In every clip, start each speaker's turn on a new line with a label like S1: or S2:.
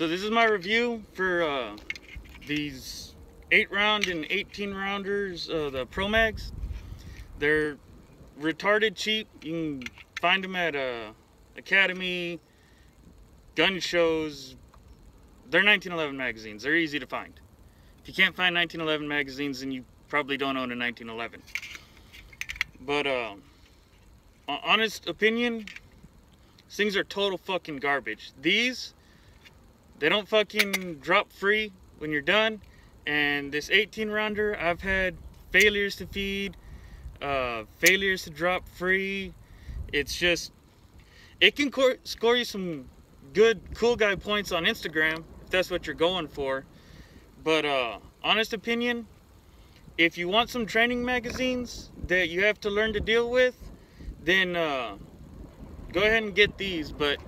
S1: So this is my review for uh, these 8 round and 18 rounders, uh, the Pro Mags. They're retarded cheap. You can find them at uh, Academy, gun shows. They're 1911 magazines. They're easy to find. If you can't find 1911 magazines, then you probably don't own a 1911. But, uh, honest opinion, things are total fucking garbage. These they don't fucking drop free when you're done. And this 18 rounder, I've had failures to feed, uh, failures to drop free. It's just, it can score you some good cool guy points on Instagram if that's what you're going for. But uh, honest opinion, if you want some training magazines that you have to learn to deal with, then uh, go ahead and get these. But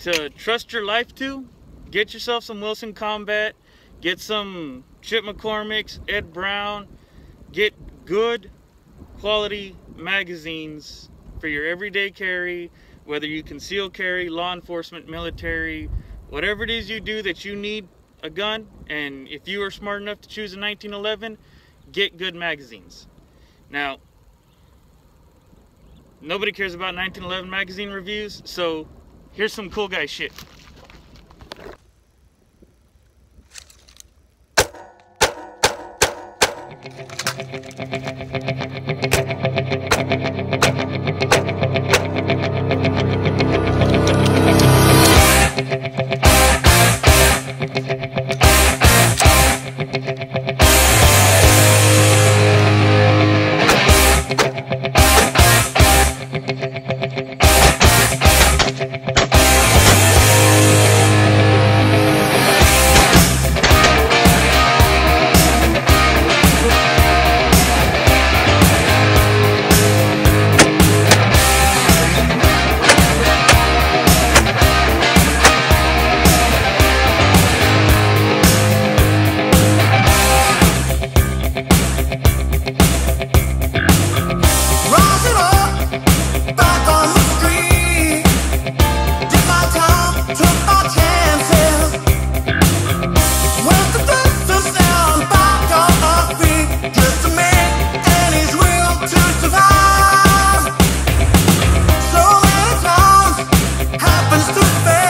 S1: to trust your life to, get yourself some Wilson Combat, get some Chip McCormick's, Ed Brown, get good quality magazines for your everyday carry, whether you conceal carry, law enforcement, military, whatever it is you do that you need a gun, and if you are smart enough to choose a 1911, get good magazines. Now, nobody cares about 1911 magazine reviews, so here's some cool guy shit.
S2: used to.